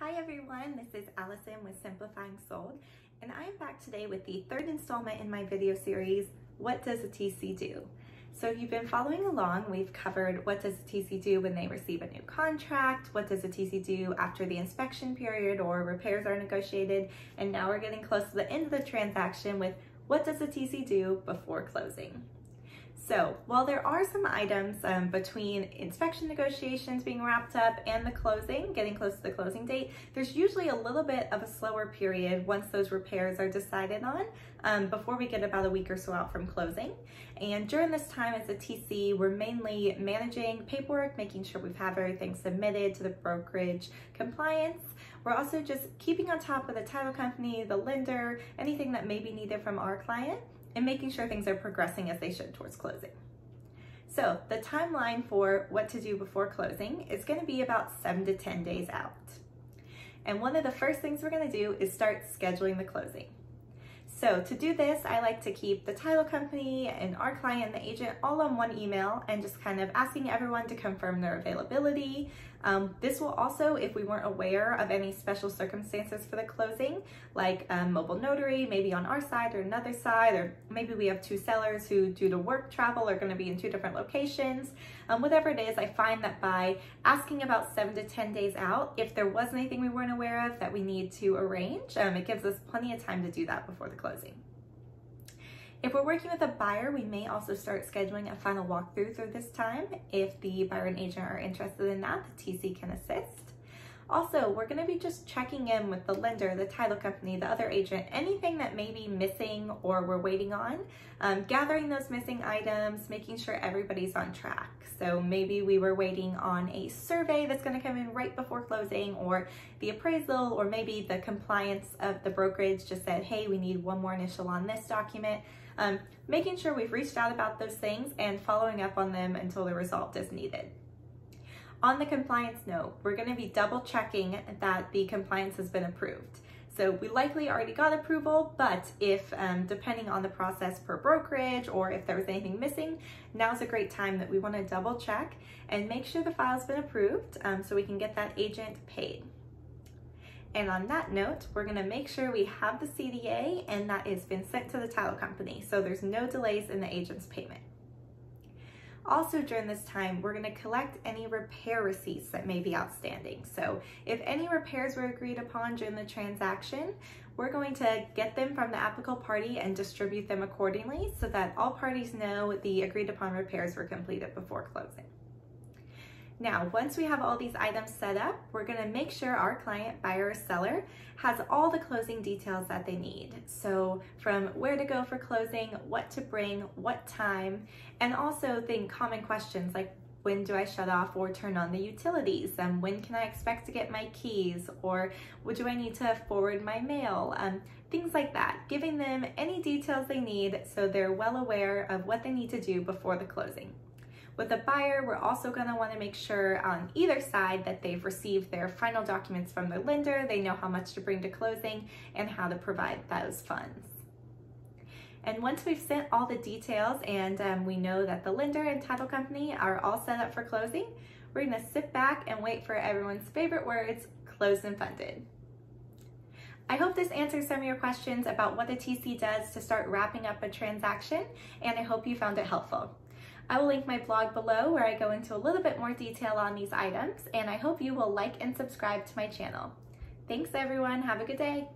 Hi everyone, this is Allison with Simplifying Sold, and I am back today with the third installment in my video series, What Does a TC Do? So if you've been following along, we've covered what does a TC do when they receive a new contract, what does a TC do after the inspection period or repairs are negotiated, and now we're getting close to the end of the transaction with what does a TC do before closing? So while there are some items um, between inspection negotiations being wrapped up and the closing, getting close to the closing date, there's usually a little bit of a slower period once those repairs are decided on um, before we get about a week or so out from closing. And during this time as a TC, we're mainly managing paperwork, making sure we have had everything submitted to the brokerage compliance. We're also just keeping on top of the title company, the lender, anything that may be needed from our client and making sure things are progressing as they should towards closing. So the timeline for what to do before closing is gonna be about seven to 10 days out. And one of the first things we're gonna do is start scheduling the closing. So to do this, I like to keep the title company and our client and the agent all on one email and just kind of asking everyone to confirm their availability. Um, this will also, if we weren't aware of any special circumstances for the closing, like um, mobile notary, maybe on our side or another side, or maybe we have two sellers who due to work travel are gonna be in two different locations. Um, whatever it is, I find that by asking about seven to 10 days out, if there was anything we weren't aware of that we need to arrange, um, it gives us plenty of time to do that before the closing. If we're working with a buyer, we may also start scheduling a final walkthrough through this time. If the buyer and agent are interested in that, the TC can assist. Also, we're gonna be just checking in with the lender, the title company, the other agent, anything that may be missing or we're waiting on, um, gathering those missing items, making sure everybody's on track. So maybe we were waiting on a survey that's gonna come in right before closing or the appraisal, or maybe the compliance of the brokerage just said, hey, we need one more initial on this document. Um, making sure we've reached out about those things and following up on them until the result is needed. On the compliance note, we're gonna be double checking that the compliance has been approved. So we likely already got approval, but if, um, depending on the process per brokerage or if there was anything missing, now's a great time that we wanna double check and make sure the file's been approved um, so we can get that agent paid. And on that note, we're gonna make sure we have the CDA and that it's been sent to the title company so there's no delays in the agent's payment. Also during this time, we're gonna collect any repair receipts that may be outstanding. So if any repairs were agreed upon during the transaction, we're going to get them from the applicable party and distribute them accordingly so that all parties know the agreed upon repairs were completed before closing. Now, once we have all these items set up, we're gonna make sure our client, buyer or seller, has all the closing details that they need. So from where to go for closing, what to bring, what time, and also think common questions like when do I shut off or turn on the utilities? Um, when can I expect to get my keys? Or do I need to forward my mail? Um, things like that, giving them any details they need so they're well aware of what they need to do before the closing. With a buyer, we're also gonna wanna make sure on either side that they've received their final documents from their lender, they know how much to bring to closing and how to provide those funds. And once we've sent all the details and um, we know that the lender and title company are all set up for closing, we're gonna sit back and wait for everyone's favorite words, closed and funded. I hope this answers some of your questions about what the TC does to start wrapping up a transaction, and I hope you found it helpful. I will link my blog below where I go into a little bit more detail on these items and I hope you will like and subscribe to my channel. Thanks everyone, have a good day.